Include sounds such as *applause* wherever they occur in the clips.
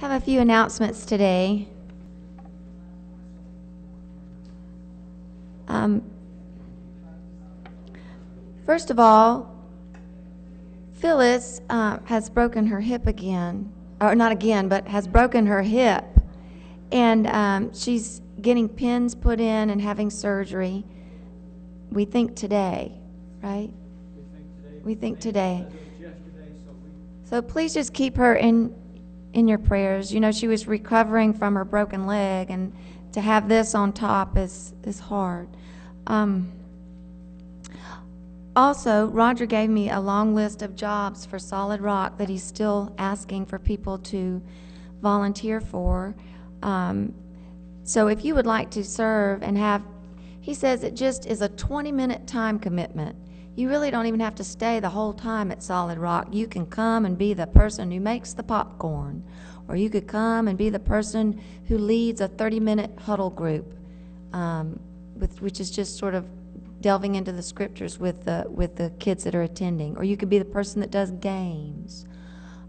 Have a few announcements today. Um, First of all, Phyllis uh, has broken her hip again, or not again, but has broken her hip. And um, she's getting pins put in and having surgery. We think today, right? We think today. So please just keep her in, in your prayers. You know, she was recovering from her broken leg, and to have this on top is, is hard. Um, also, Roger gave me a long list of jobs for Solid Rock that he's still asking for people to volunteer for. Um, so if you would like to serve and have, he says it just is a 20-minute time commitment. You really don't even have to stay the whole time at Solid Rock. You can come and be the person who makes the popcorn, or you could come and be the person who leads a 30-minute huddle group, um, with, which is just sort of delving into the scriptures with the, with the kids that are attending, or you could be the person that does games.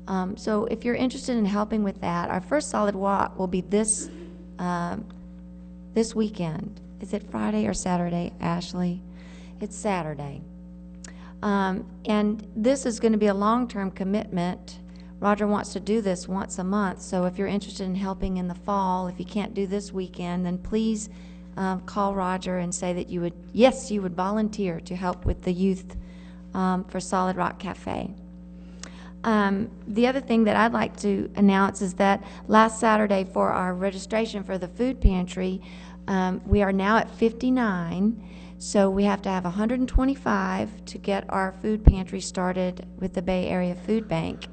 Um, so if you're interested in helping with that, our first Solid Rock will be this, um, this weekend. Is it Friday or Saturday, Ashley? It's Saturday. Um, and this is going to be a long-term commitment. Roger wants to do this once a month, so if you're interested in helping in the fall, if you can't do this weekend, then please um, call Roger and say that you would, yes, you would volunteer to help with the youth um, for Solid Rock Cafe. Um, the other thing that I'd like to announce is that last Saturday for our registration for the food pantry, um, we are now at 59. So we have to have 125 to get our food pantry started with the Bay Area Food Bank.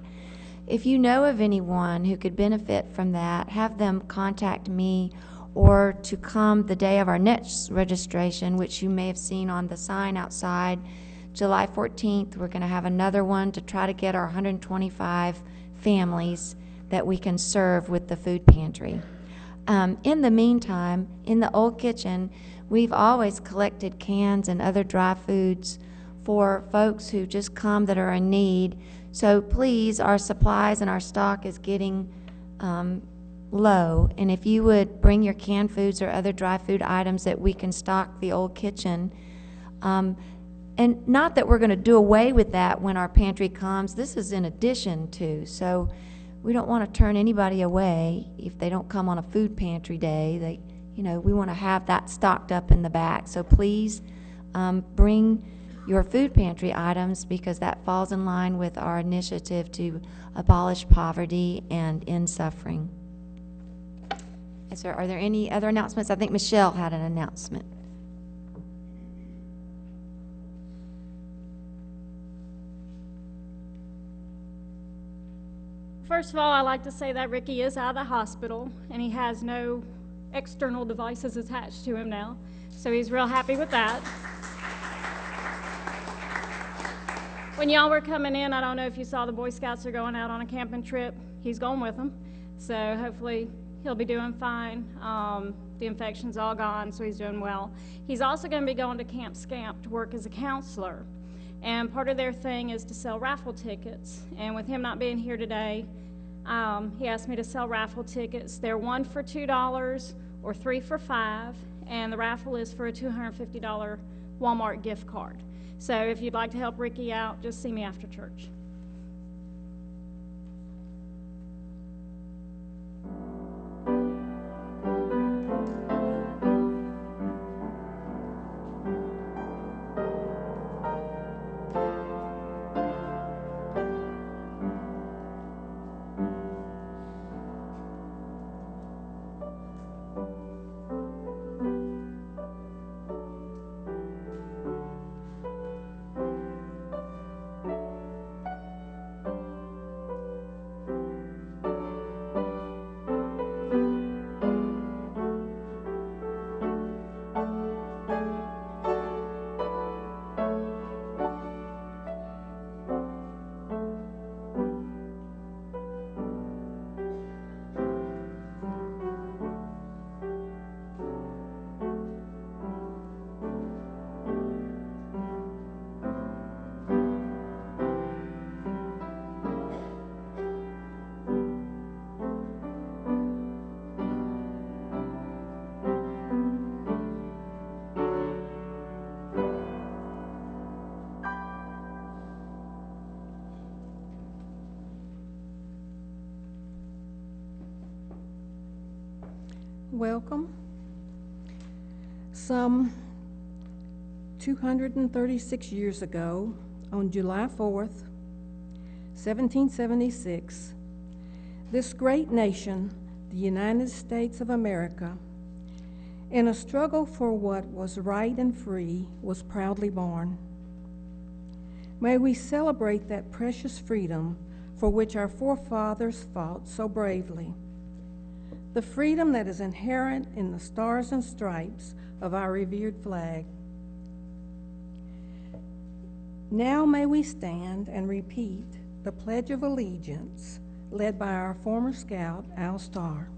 If you know of anyone who could benefit from that, have them contact me or to come the day of our next registration, which you may have seen on the sign outside, July 14th. We're going to have another one to try to get our 125 families that we can serve with the food pantry. Um, in the meantime, in the old kitchen, we've always collected cans and other dry foods for folks who just come that are in need. So please, our supplies and our stock is getting um, low, and if you would bring your canned foods or other dry food items that we can stock the old kitchen. Um, and not that we're going to do away with that when our pantry comes. This is in addition to. So we don't want to turn anybody away if they don't come on a food pantry day. They, you know, we want to have that stocked up in the back. So please um, bring your food pantry items because that falls in line with our initiative to abolish poverty and end suffering. Is there, are there any other announcements? I think Michelle had an announcement. First of all, I'd like to say that Ricky is out of the hospital and he has no external devices attached to him now. So he's real happy with that. When y'all were coming in, I don't know if you saw the Boy Scouts are going out on a camping trip. He's going with them. So hopefully he'll be doing fine. Um, the infection's all gone, so he's doing well. He's also going to be going to Camp Scamp to work as a counselor. And part of their thing is to sell raffle tickets. And with him not being here today, um, he asked me to sell raffle tickets. They're one for $2 or three for five, and the raffle is for a $250 Walmart gift card. So if you'd like to help Ricky out, just see me after church. Welcome. Some 236 years ago, on July 4th, 1776, this great nation, the United States of America, in a struggle for what was right and free, was proudly born. May we celebrate that precious freedom for which our forefathers fought so bravely. The freedom that is inherent in the stars and stripes of our revered flag. Now may we stand and repeat the Pledge of Allegiance led by our former scout, Al Starr.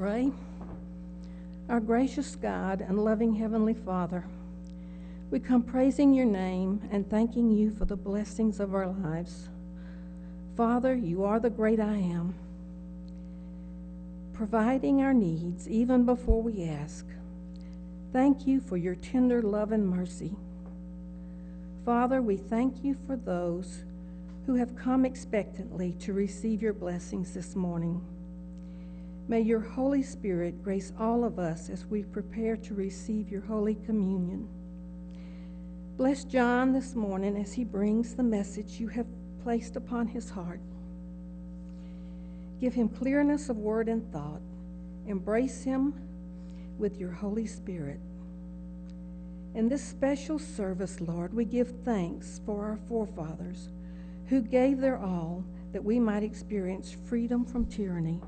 Pray. Our gracious God and loving Heavenly Father, we come praising your name and thanking you for the blessings of our lives. Father, you are the great I am, providing our needs even before we ask. Thank you for your tender love and mercy. Father, we thank you for those who have come expectantly to receive your blessings this morning. May your Holy Spirit grace all of us as we prepare to receive your Holy Communion. Bless John this morning as he brings the message you have placed upon his heart. Give him clearness of word and thought. Embrace him with your Holy Spirit. In this special service, Lord, we give thanks for our forefathers who gave their all that we might experience freedom from tyranny.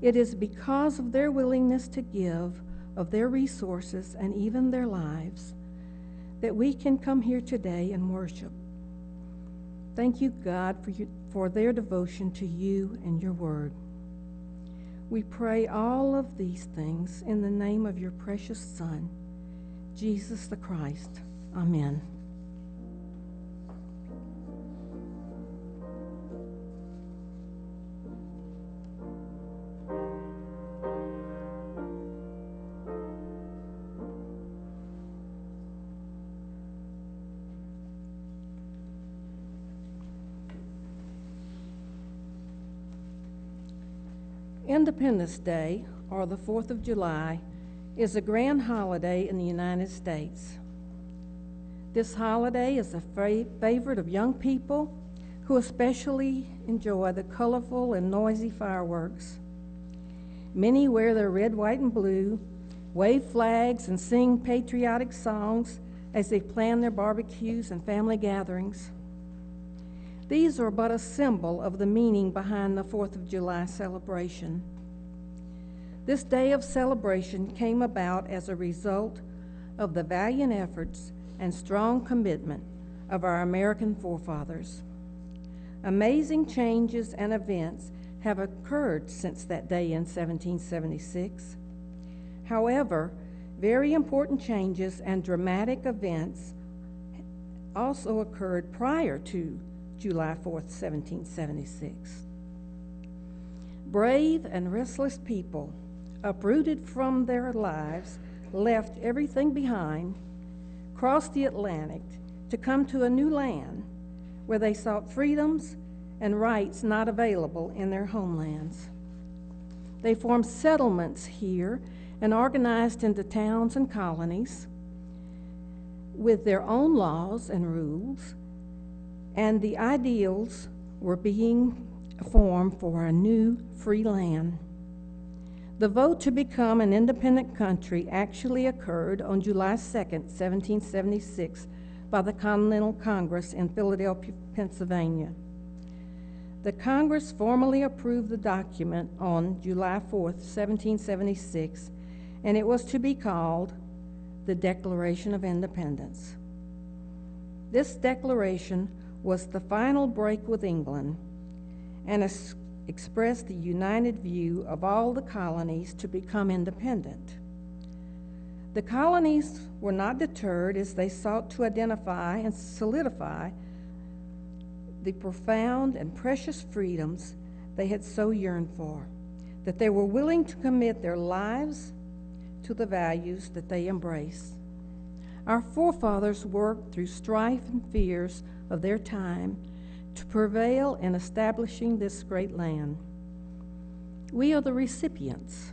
It is because of their willingness to give of their resources and even their lives that we can come here today and worship. Thank you, God, for, you, for their devotion to you and your word. We pray all of these things in the name of your precious Son, Jesus the Christ. Amen. Independence Day, or the 4th of July, is a grand holiday in the United States. This holiday is a fa- favorite of young people who especially enjoy the colorful and noisy fireworks. Many wear their red, white, and blue, wave flags, and sing patriotic songs as they plan their barbecues and family gatherings. These are but a symbol of the meaning behind the Fourth of July celebration. This day of celebration came about as a result of the valiant efforts and strong commitment of our American forefathers. Amazing changes and events have occurred since that day in 1776. However, very important changes and dramatic events also occurred prior to July 4th, 1776. Brave and restless people, uprooted from their lives, left everything behind, crossed the Atlantic to come to a new land where they sought freedoms and rights not available in their homelands. They formed settlements here and organized into towns and colonies with their own laws and rules and the ideals were being formed for a new free land. The vote to become an independent country actually occurred on July 2, 1776, by the Continental Congress in Philadelphia, Pennsylvania. The Congress formally approved the document on July 4, 1776, and it was to be called the Declaration of Independence. This declaration was the final break with England and expressed the united view of all the colonies to become independent. The colonies were not deterred as they sought to identify and solidify the profound and precious freedoms they had so yearned for, that they were willing to commit their lives to the values that they embrace. Our forefathers worked through strife and fears of their time to prevail in establishing this great land. We are the recipients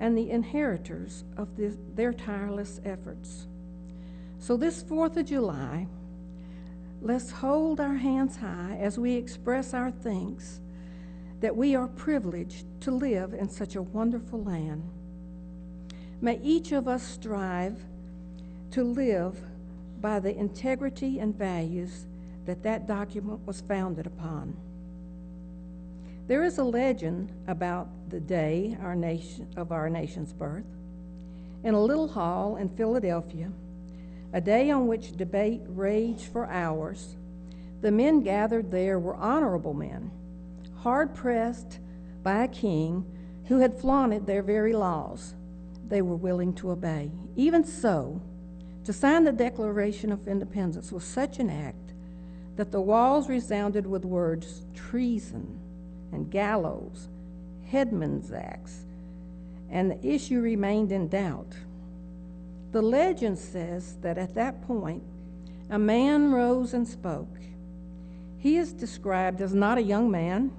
and the inheritors of this, their tireless efforts. So, this 4th of July, let's hold our hands high as we express our thanks that we are privileged to live in such a wonderful land. May each of us strive to live by the integrity and values that that document was founded upon. There is a legend about the day our nation, of our nation's birth. In a little hall in Philadelphia, a day on which debate raged for hours, the men gathered there were honorable men, hard pressed by a king who had flaunted their very laws they were willing to obey. Even so, to sign the Declaration of Independence was such an act that the walls resounded with words treason and gallows, headman's axe, and the issue remained in doubt. The legend says that at that point, a man rose and spoke. He is described as not a young man,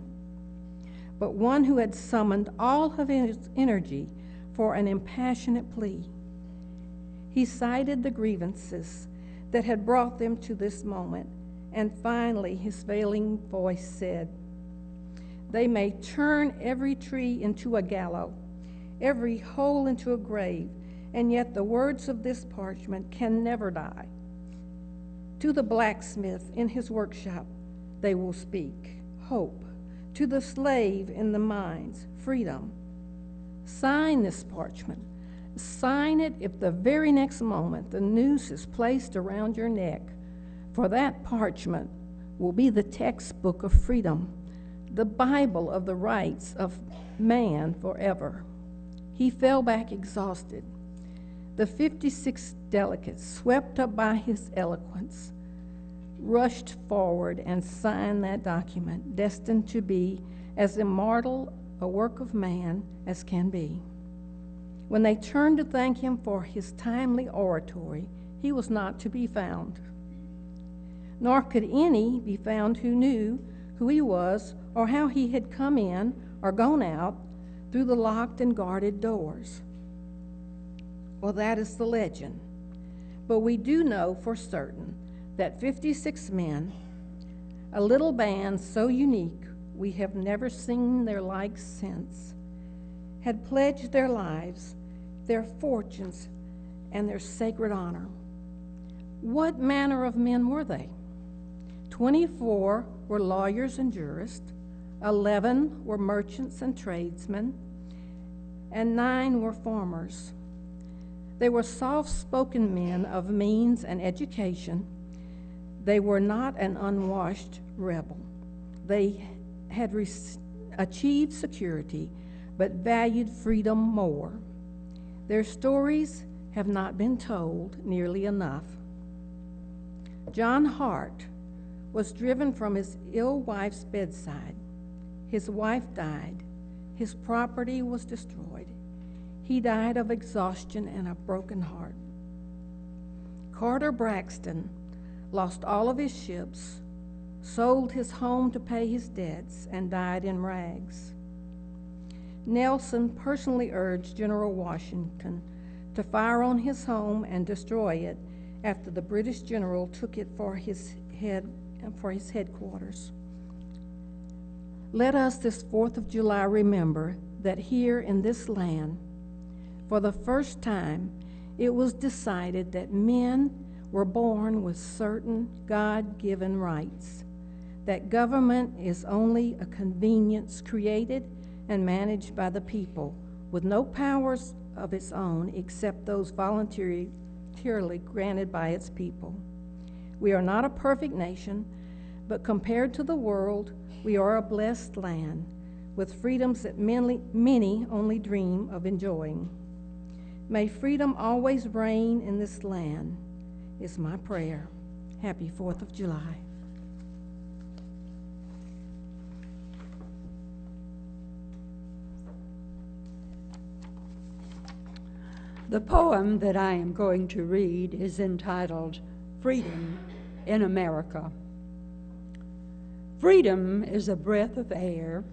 but one who had summoned all of his energy for an impassionate plea. He cited the grievances that had brought them to this moment, and finally his failing voice said, They may turn every tree into a gallows, every hole into a grave, and yet the words of this parchment can never die. To the blacksmith in his workshop, they will speak hope. To the slave in the mines, freedom. Sign this parchment. Sign it if the very next moment the noose is placed around your neck, for that parchment will be the textbook of freedom, the Bible of the rights of man forever. He fell back exhausted. The 56 delegates, swept up by his eloquence, rushed forward and signed that document, destined to be as immortal a work of man as can be. When they turned to thank him for his timely oratory, he was not to be found. Nor could any be found who knew who he was or how he had come in or gone out through the locked and guarded doors. Well, that is the legend. But we do know for certain that 56 men, a little band so unique we have never seen their like since, had pledged their lives, their fortunes, and their sacred honor. What manner of men were they? 24 were lawyers and jurists, 11 were merchants and tradesmen, and 9 were farmers. They were soft spoken men of means and education. They were not an unwashed rebel. They had achieved security, but valued freedom more. Their stories have not been told nearly enough. John Hart was driven from his ill wife's bedside. His wife died. His property was destroyed. He died of exhaustion and a broken heart. Carter Braxton lost all of his ships, sold his home to pay his debts, and died in rags. Nelson personally urged General Washington to fire on his home and destroy it after the British general took it for his head for his headquarters. Let us this 4th of July remember that here in this land for the first time, it was decided that men were born with certain God given rights, that government is only a convenience created and managed by the people, with no powers of its own except those voluntarily granted by its people. We are not a perfect nation, but compared to the world, we are a blessed land with freedoms that many, many only dream of enjoying. May freedom always reign in this land, is my prayer. Happy 4th of July. The poem that I am going to read is entitled Freedom in America. Freedom is a breath of air,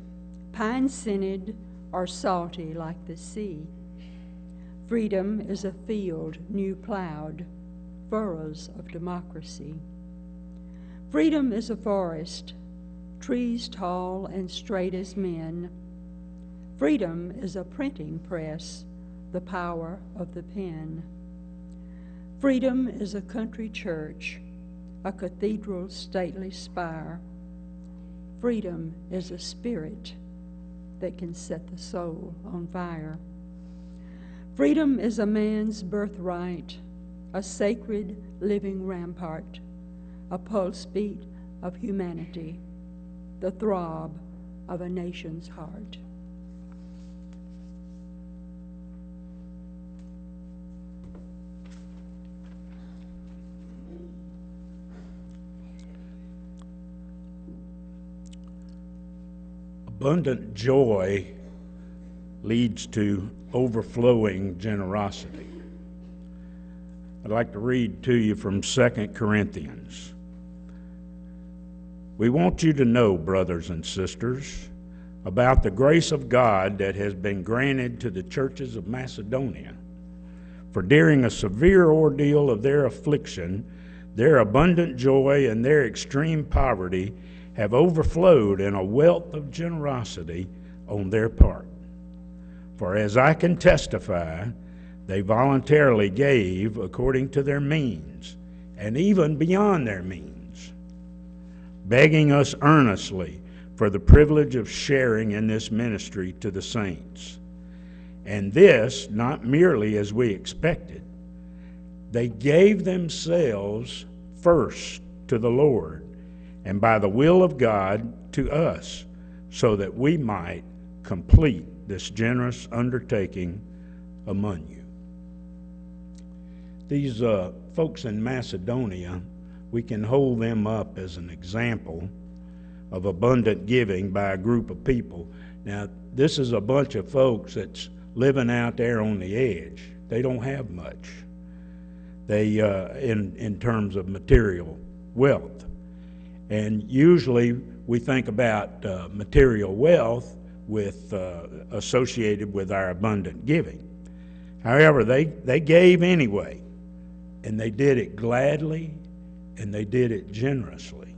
pine scented or salty like the sea. Freedom is a field new plowed, furrows of democracy. Freedom is a forest, trees tall and straight as men. Freedom is a printing press, the power of the pen. Freedom is a country church, a cathedral's stately spire. Freedom is a spirit that can set the soul on fire. Freedom is a man's birthright, a sacred living rampart, a pulse beat of humanity, the throb of a nation's heart. Abundant joy leads to overflowing generosity. I'd like to read to you from 2 Corinthians. We want you to know, brothers and sisters, about the grace of God that has been granted to the churches of Macedonia. For during a severe ordeal of their affliction, their abundant joy and their extreme poverty have overflowed in a wealth of generosity on their part. For as I can testify, they voluntarily gave according to their means, and even beyond their means, begging us earnestly for the privilege of sharing in this ministry to the saints. And this, not merely as we expected, they gave themselves first to the Lord, and by the will of God to us, so that we might complete this generous undertaking among you. These uh, folks in Macedonia, we can hold them up as an example of abundant giving by a group of people. Now, this is a bunch of folks that's living out there on the edge. They don't have much. They, uh, in in terms of material wealth, and usually we think about uh, material wealth with uh, associated with our abundant giving. However, they they gave anyway, and they did it gladly, and they did it generously.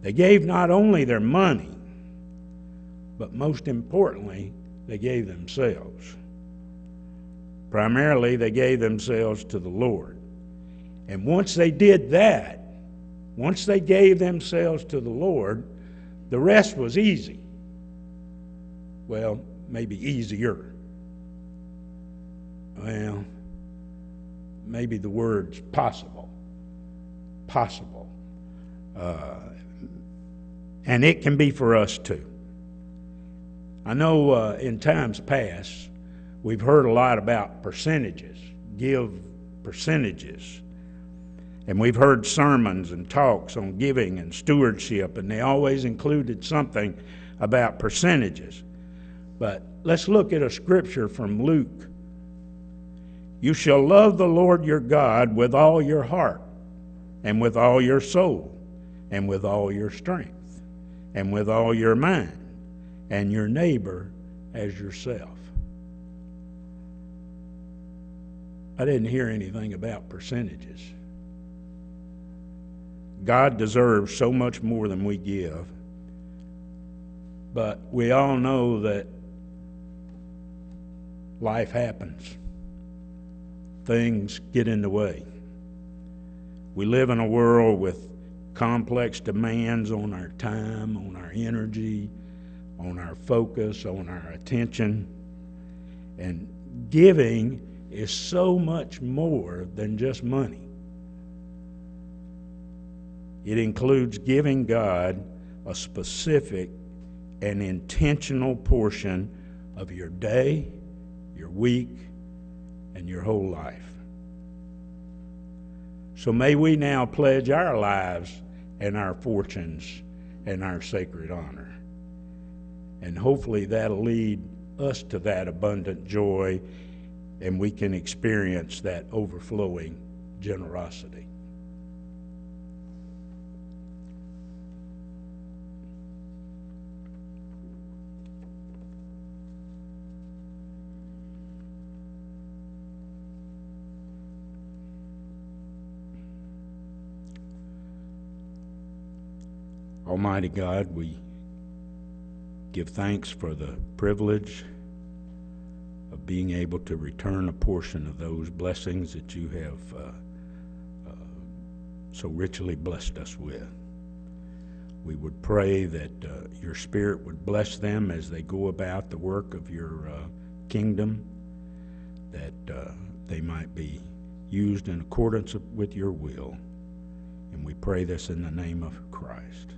They gave not only their money, but most importantly, they gave themselves. Primarily, they gave themselves to the Lord. And once they did that, once they gave themselves to the Lord, the rest was easy. Well, maybe easier. Well, maybe the word's possible. Possible. Uh, and it can be for us too. I know uh, in times past, we've heard a lot about percentages, give percentages. And we've heard sermons and talks on giving and stewardship, and they always included something about percentages. But let's look at a scripture from Luke. You shall love the Lord your God with all your heart, and with all your soul, and with all your strength, and with all your mind and your neighbor as yourself. I didn't hear anything about percentages. God deserves so much more than we give. But we all know that life happens, things get in the way. We live in a world with complex demands on our time, on our energy, on our focus, on our attention. And giving is so much more than just money. It includes giving God a specific and intentional portion of your day, your week, and your whole life. So may we now pledge our lives and our fortunes and our sacred honor. And hopefully that'll lead us to that abundant joy and we can experience that overflowing generosity. Almighty God, we give thanks for the privilege of being able to return a portion of those blessings that you have uh, uh, so richly blessed us with. We would pray that uh, your Spirit would bless them as they go about the work of your uh, kingdom, that uh, they might be used in accordance with your will. And we pray this in the name of Christ.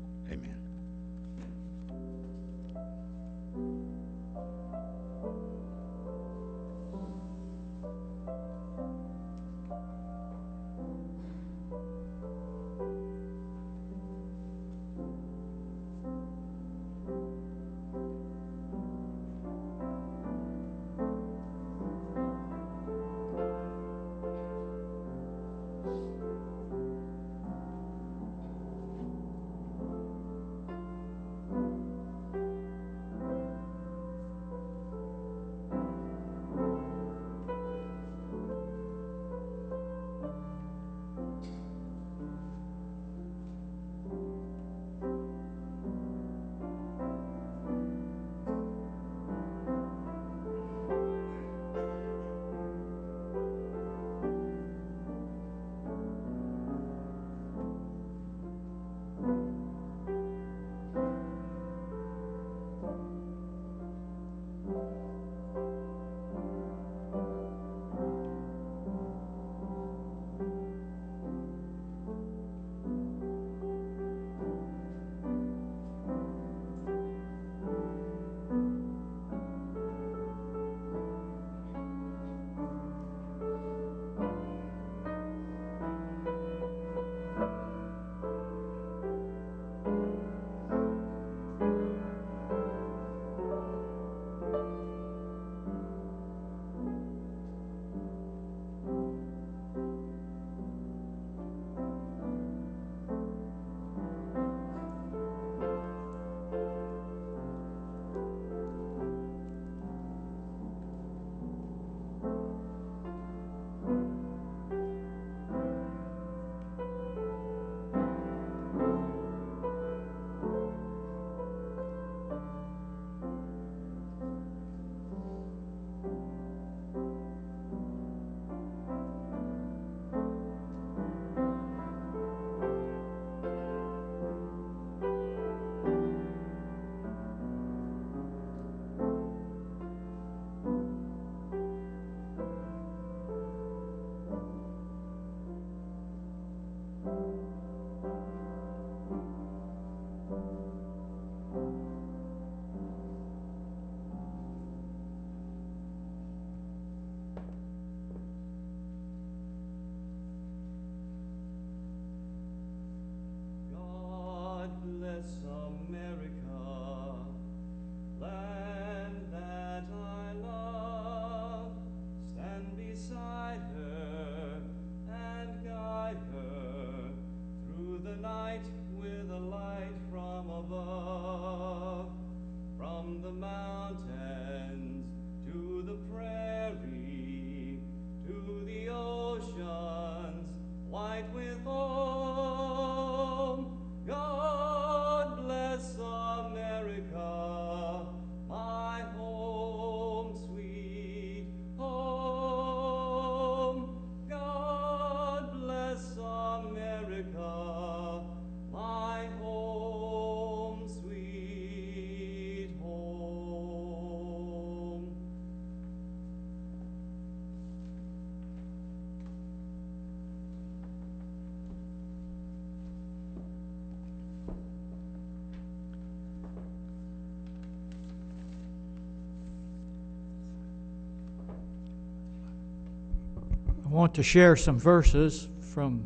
Want to share some verses from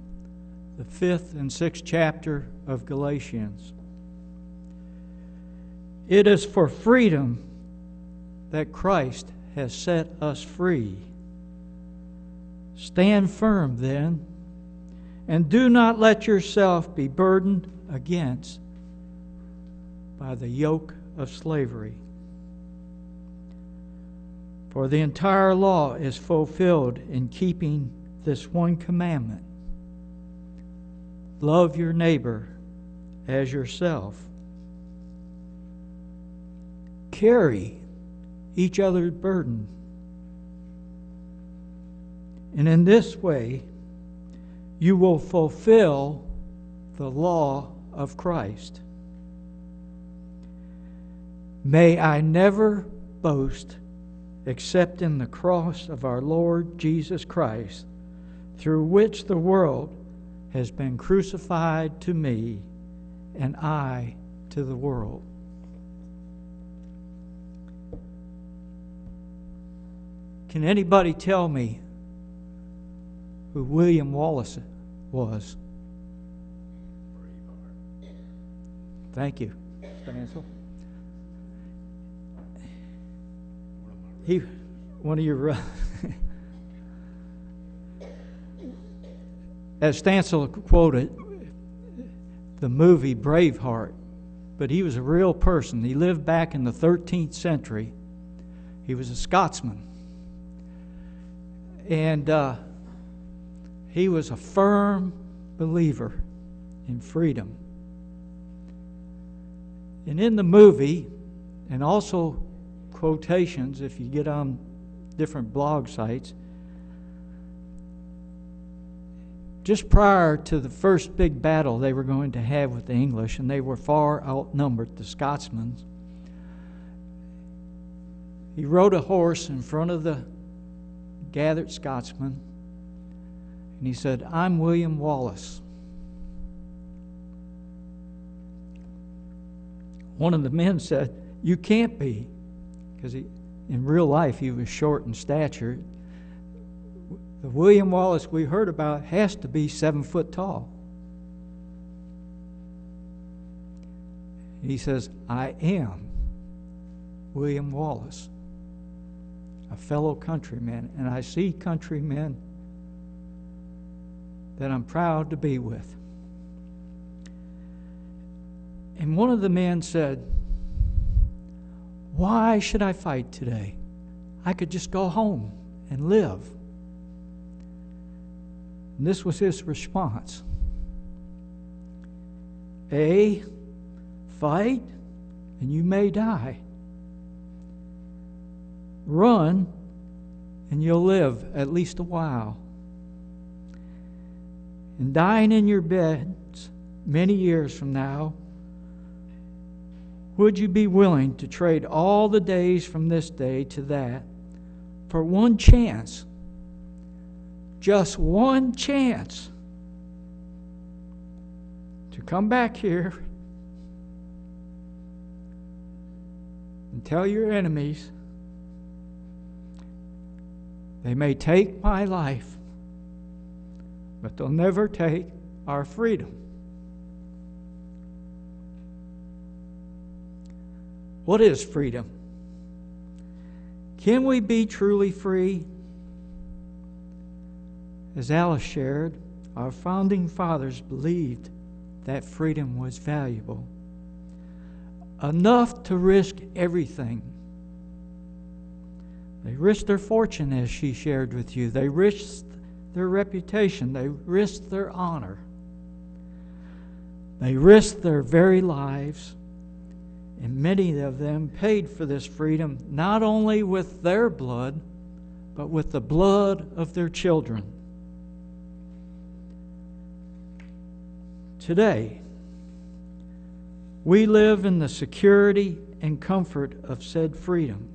the fifth and sixth chapter of Galatians. It is for freedom that Christ has set us free. Stand firm then, and do not let yourself be burdened against by the yoke of slavery. For the entire law is fulfilled in keeping this one commandment love your neighbor as yourself. Carry each other's burden. And in this way, you will fulfill the law of Christ. May I never boast except in the cross of our Lord Jesus Christ, through which the world has been crucified to me and I to the world. Can anybody tell me who William Wallace was? Thank you. He, one of your, uh, *laughs* as Stancil quoted, the movie Braveheart, but he was a real person. He lived back in the 13th century. He was a Scotsman. And uh, he was a firm believer in freedom. And in the movie, and also quotations, if you get on different blog sites, just prior to the first big battle they were going to have with the English, and they were far outnumbered, the Scotsmen, he rode a horse in front of the gathered Scotsmen, and he said, I'm William Wallace. One of the men said, You can't be, because in real life he was short in stature. The William Wallace we heard about has to be seven foot tall. He says, I am William Wallace, a fellow countryman, and I see countrymen that I'm proud to be with. And one of the men said, Why should I fight today? I could just go home and live. And this was his response A, fight, and you may die. Run, and you'll live at least a while. And dying in your beds many years from now, would you be willing to trade all the days from this day to that for one chance? Just one chance to come back here and tell your enemies they may take my life, but they'll never take our freedom. What is freedom? Can we be truly free? As Alice shared, our founding fathers believed that freedom was valuable. enough to risk everything. They risked their fortune, as she shared with you. They risked their reputation. They risked their honor. They risked their very lives. And many of them paid for this freedom not only with their blood, but with the blood of their children. Today, we live in the security and comfort of said freedom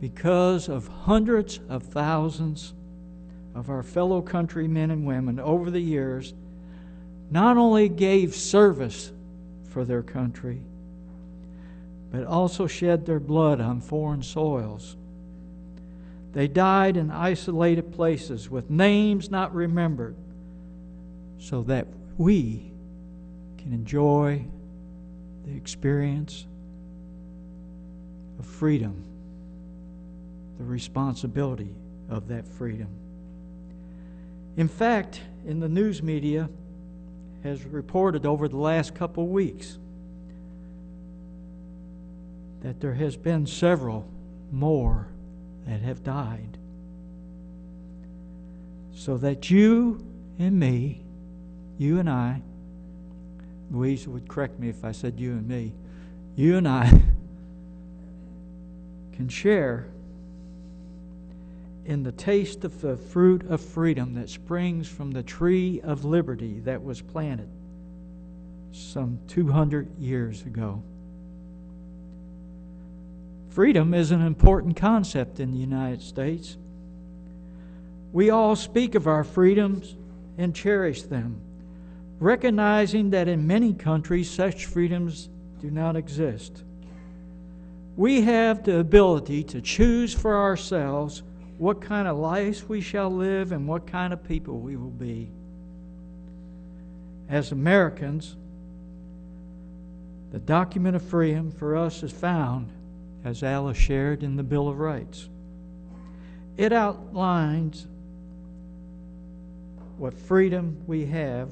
because of hundreds of thousands of our fellow countrymen and women over the years not only gave service for their country, but also shed their blood on foreign soils. They died in isolated places with names not remembered so that we can enjoy the experience of freedom, the responsibility of that freedom. In fact, in the news media has reported over the last couple weeks that there has been several more that have died. So that you and me, you and I, Louise would correct me if I said you and me, you and I *laughs* can share in the taste of the fruit of freedom that springs from the tree of liberty that was planted some 200 years ago. Freedom is an important concept in the United States. We all speak of our freedoms and cherish them, recognizing that in many countries such freedoms do not exist. We have the ability to choose for ourselves what kind of lives we shall live and what kind of people we will be. As Americans, the document of freedom for us is found, as Alice shared, in the Bill of Rights. It outlines what freedom we have,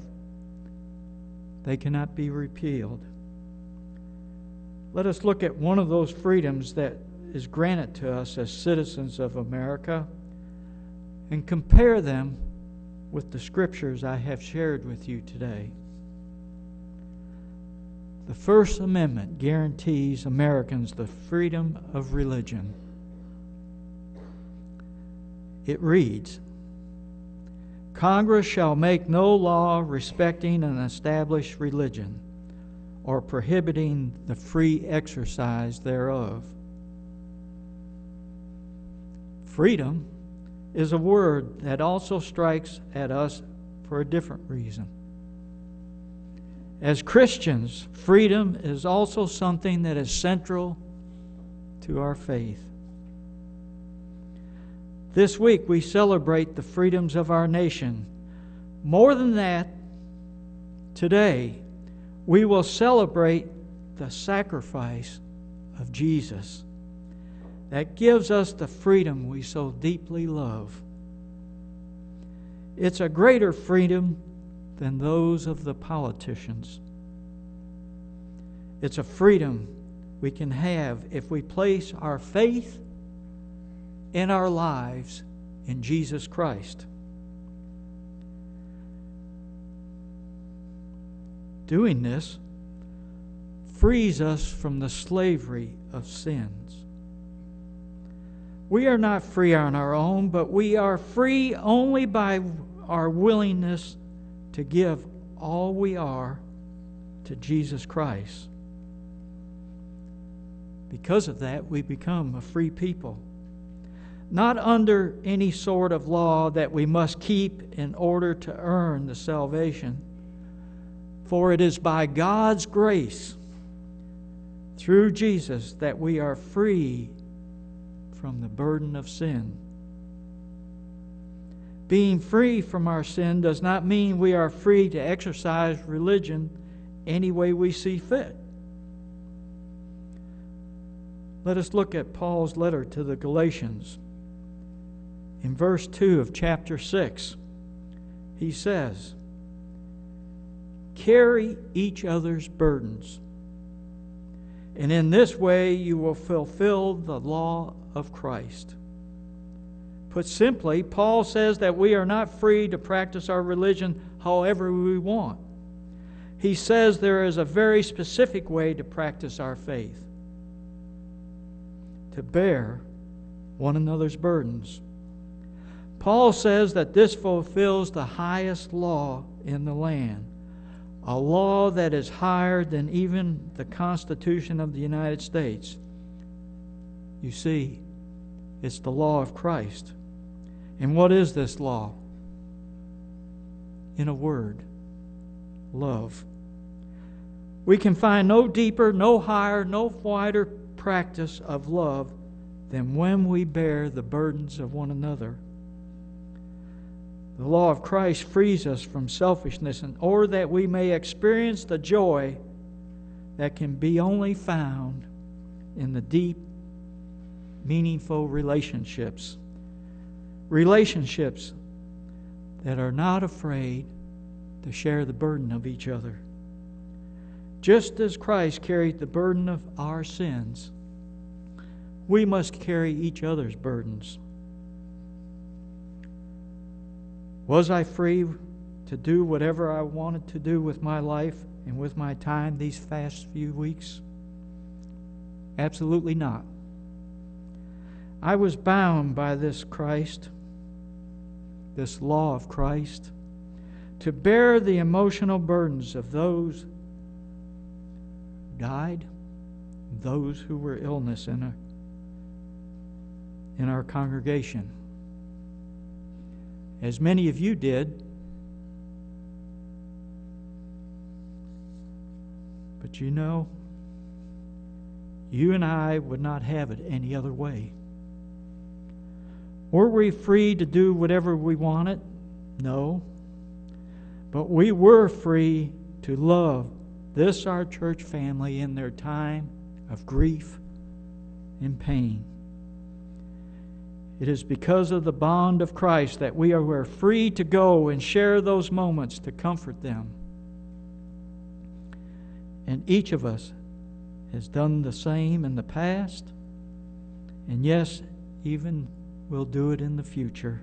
they cannot be repealed. Let us look at one of those freedoms that is granted to us as citizens of America and compare them with the scriptures I have shared with you today. The First Amendment guarantees Americans the freedom of religion. It reads Congress shall make no law respecting an established religion or prohibiting the free exercise thereof. Freedom is a word that also strikes at us for a different reason. As Christians, freedom is also something that is central to our faith. This week we celebrate the freedoms of our nation. More than that, today we will celebrate the sacrifice of Jesus that gives us the freedom we so deeply love. It's a greater freedom than those of the politicians. It's a freedom we can have if we place our faith in our lives in Jesus Christ. Doing this frees us from the slavery of sins. We are not free on our own, but we are free only by our willingness to give all we are to Jesus Christ. Because of that, we become a free people. Not under any sort of law that we must keep in order to earn the salvation. For it is by God's grace through Jesus that we are free from the burden of sin. Being free from our sin does not mean we are free to exercise religion any way we see fit. Let us look at Paul's letter to the Galatians. In verse 2 of chapter 6, he says, Carry each other's burdens, And in this way, you will fulfill the law of Christ. Put simply, Paul says that we are not free to practice our religion however we want. He says there is a very specific way to practice our faith to bear one another's burdens. Paul says that this fulfills the highest law in the land, a law that is higher than even the Constitution of the United States. You see, it's the law of Christ. And what is this law? In a word, love. We can find no deeper, no higher, no wider practice of love than when we bear the burdens of one another. The law of Christ frees us from selfishness in order that we may experience the joy that can be only found in the deep, meaningful relationships. Relationships that are not afraid to share the burden of each other. Just as Christ carried the burden of our sins, we must carry each other's burdens. Was I free to do whatever I wanted to do with my life and with my time these past few weeks? Absolutely not. I was bound by this Christ, this law of Christ, to bear the emotional burdens of those died, those who were illness in, a, in our congregation as many of you did. But you know, you and I would not have it any other way. Were we free to do whatever we wanted? No. But we were free to love this, our church family, in their time of grief and pain. It is because of the bond of Christ that we are free to go and share those moments to comfort them. And each of us has done the same in the past, and yes, even will do it in the future.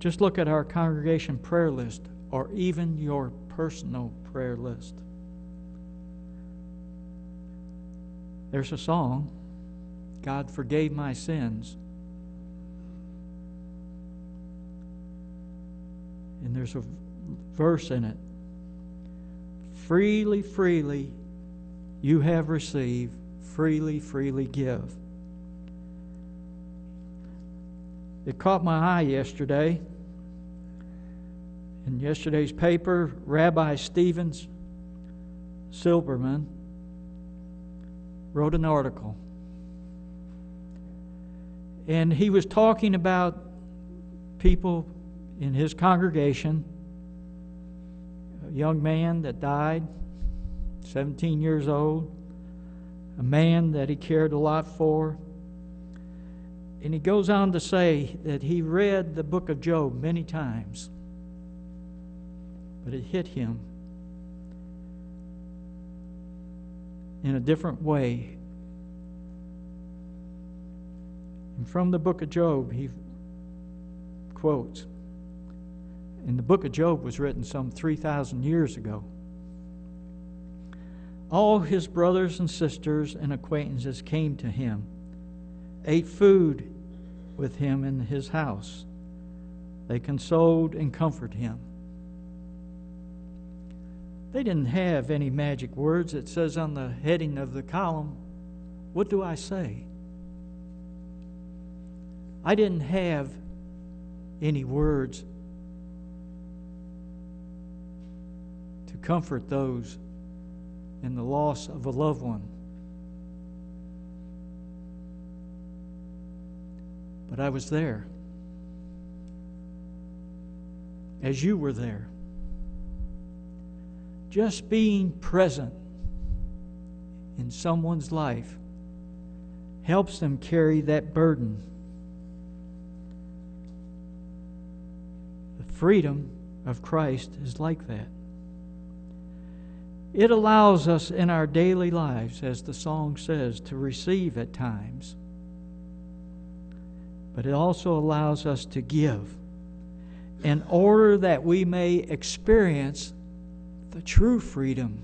Just look at our congregation prayer list or even your personal prayer list. There's a song, God forgave my sins. and there's a verse in it. Freely, freely you have received, freely, freely give. It caught my eye yesterday. In yesterday's paper, Rabbi Stevens Silberman wrote an article. And he was talking about people in his congregation, a young man that died, 17 years old, a man that he cared a lot for. And he goes on to say that he read the book of Job many times, but it hit him in a different way. And from the book of Job, he quotes and the book of Job was written some 3,000 years ago. All his brothers and sisters and acquaintances came to him, ate food with him in his house. They consoled and comforted him. They didn't have any magic words. It says on the heading of the column, What do I say? I didn't have any words to comfort those in the loss of a loved one. But I was there as you were there. Just being present in someone's life helps them carry that burden. The freedom of Christ is like that. It allows us in our daily lives, as the song says, to receive at times. But it also allows us to give in order that we may experience the true freedom.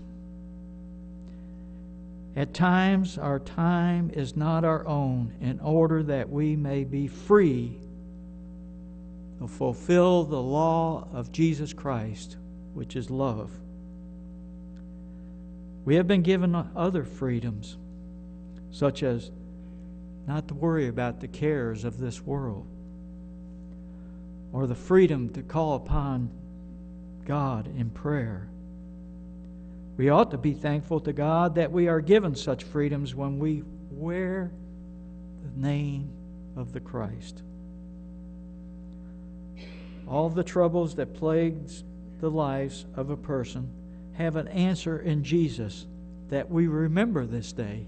At times, our time is not our own, in order that we may be free to fulfill the law of Jesus Christ, which is love. We have been given other freedoms, such as not to worry about the cares of this world, or the freedom to call upon God in prayer. We ought to be thankful to God that we are given such freedoms when we wear the name of the Christ. All the troubles that plagues the lives of a person have an answer in Jesus that we remember this day.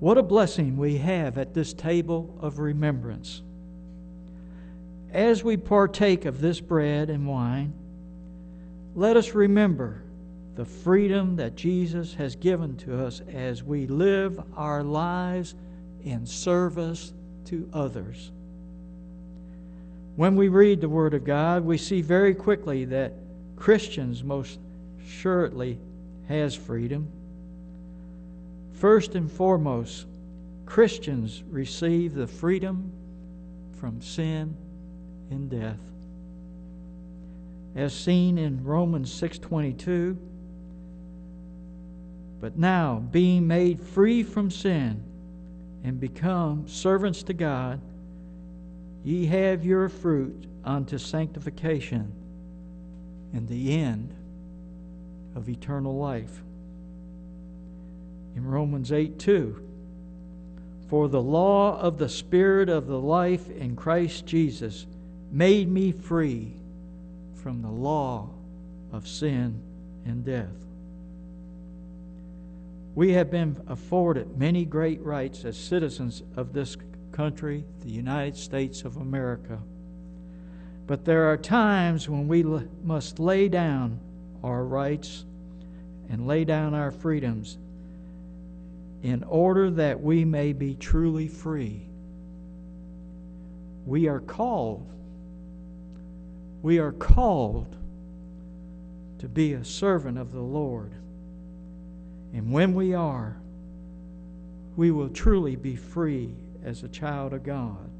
What a blessing we have at this table of remembrance. As we partake of this bread and wine, let us remember the freedom that Jesus has given to us as we live our lives in service to others. When we read the Word of God, we see very quickly that Christians most surely has freedom. First and foremost, Christians receive the freedom from sin and death. As seen in Romans 6:22, but now being made free from sin and become servants to God, ye have your fruit unto sanctification and the end of eternal life. In Romans 8 2, for the law of the Spirit of the life in Christ Jesus made me free from the law of sin and death. We have been afforded many great rights as citizens of this country, the United States of America. But there are times when we must lay down our rights and lay down our freedoms in order that we may be truly free. We are called, we are called to be a servant of the Lord. And when we are, we will truly be free as a child of God.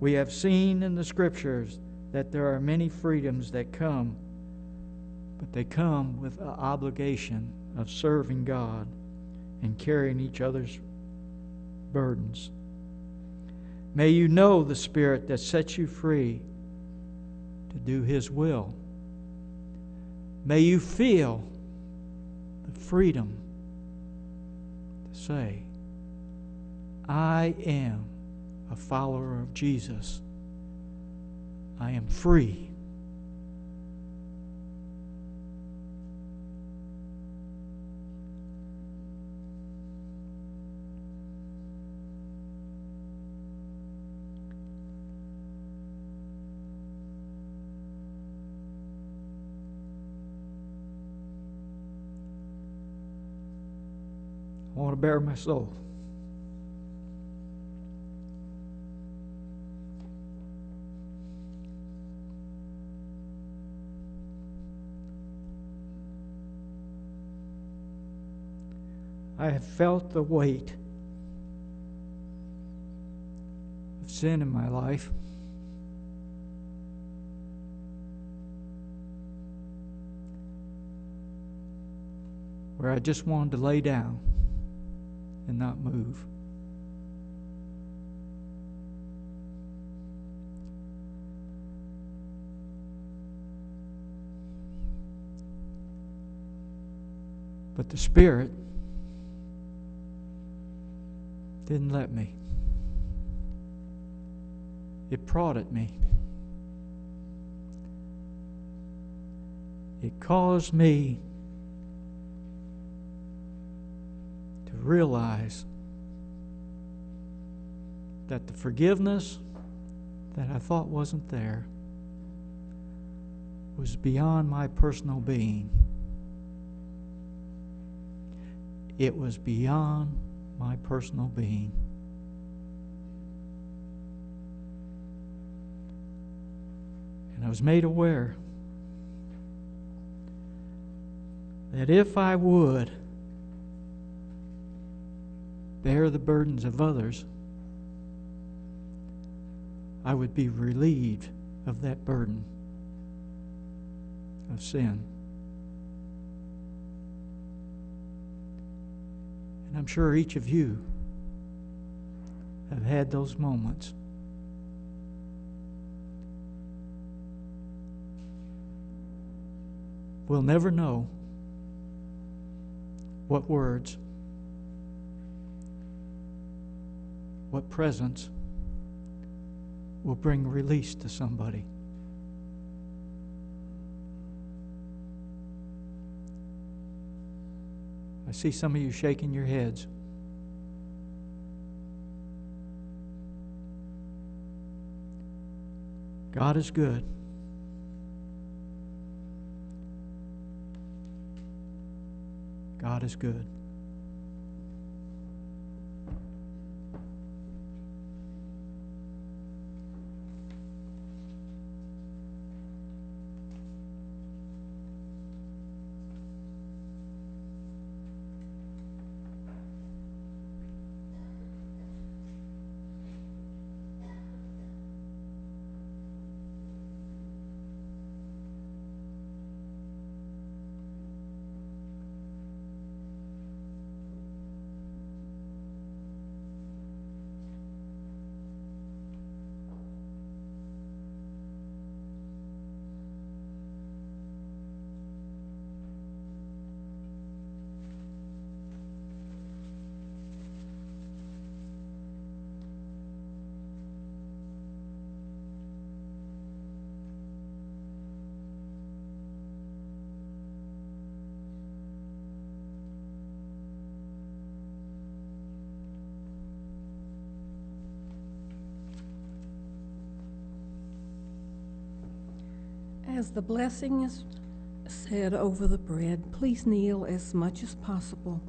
We have seen in the scriptures that there are many freedoms that come, but they come with an obligation of serving God and carrying each other's burdens. May you know the Spirit that sets you free to do His will. May you feel the freedom to say, I am a follower of Jesus. I am free. Bare my soul. I have felt the weight of sin in my life. Where I just wanted to lay down and not move. But the Spirit didn't let me. It prodded me. It caused me realize that the forgiveness that I thought wasn't there was beyond my personal being. It was beyond my personal being. And I was made aware that if I would bear the burdens of others, I would be relieved of that burden of sin. And I'm sure each of you have had those moments. We'll never know what words, what presence will bring release to somebody. I see some of you shaking your heads. God is good. God is good. The blessing is said over the bread, please kneel as much as possible.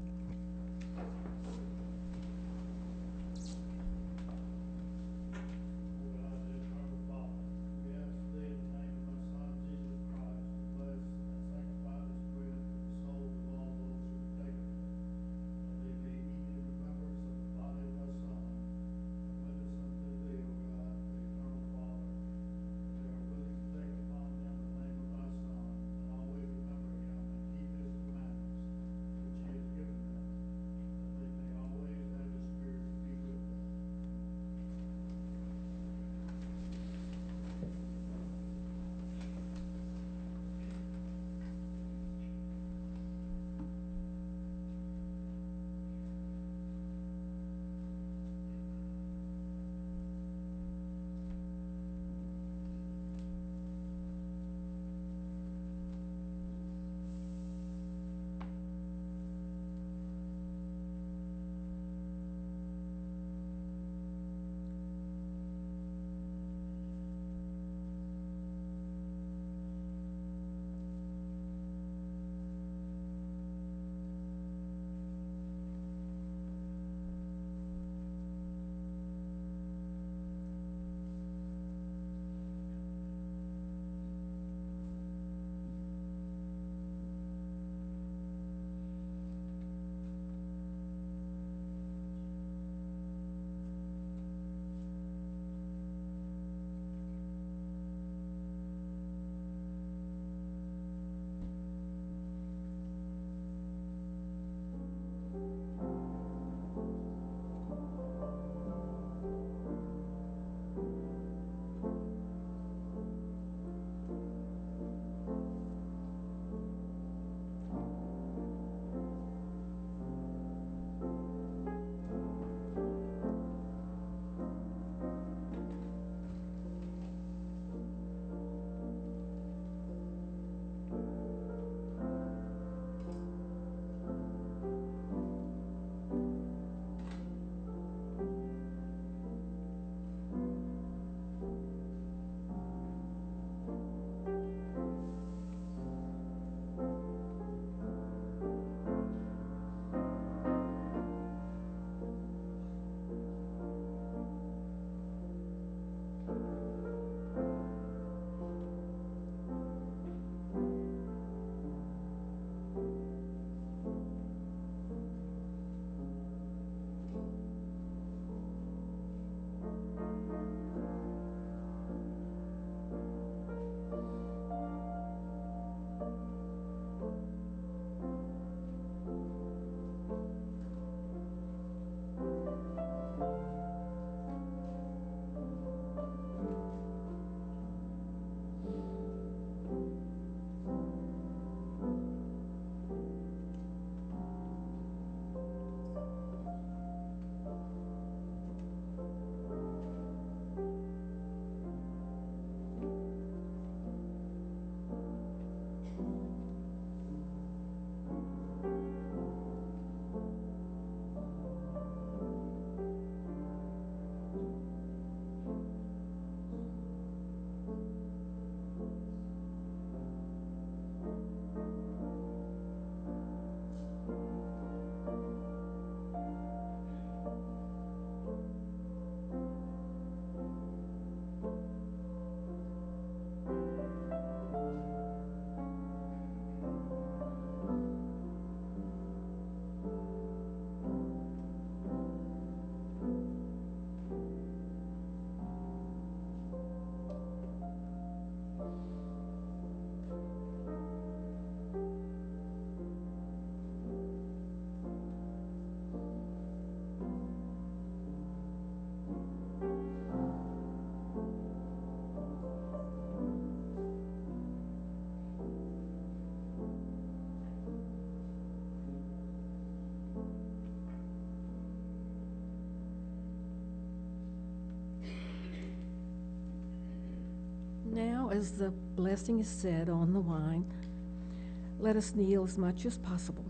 as the blessing is said on the wine, let us kneel as much as possible.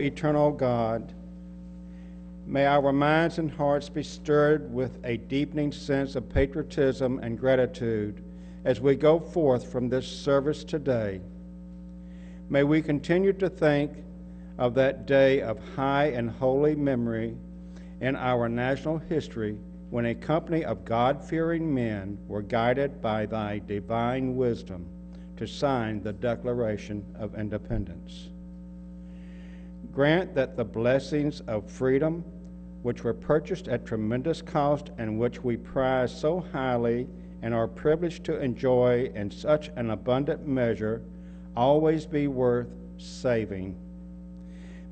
Eternal God, may our minds and hearts be stirred with a deepening sense of patriotism and gratitude as we go forth from this service today. May we continue to think of that day of high and holy memory in our national history when a company of God fearing men were guided by thy divine wisdom to sign the Declaration of Independence. Grant that the blessings of freedom, which were purchased at tremendous cost and which we prize so highly and are privileged to enjoy in such an abundant measure, always be worth saving.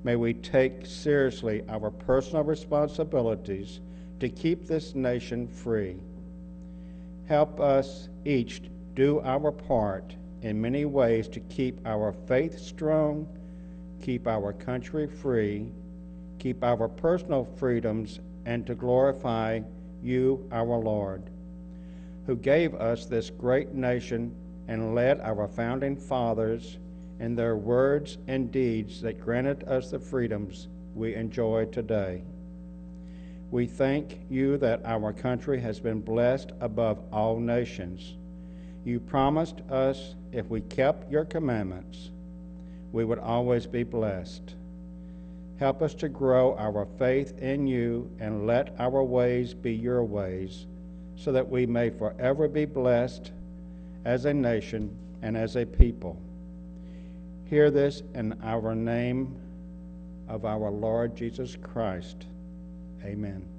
May we take seriously our personal responsibilities to keep this nation free. Help us each do our part in many ways to keep our faith strong, keep our country free, keep our personal freedoms, and to glorify you, our Lord, who gave us this great nation and led our founding fathers in their words and deeds that granted us the freedoms we enjoy today. We thank you that our country has been blessed above all nations. You promised us if we kept your commandments, we would always be blessed. Help us to grow our faith in you and let our ways be your ways, so that we may forever be blessed as a nation and as a people. Hear this in our name of our Lord Jesus Christ. Amen.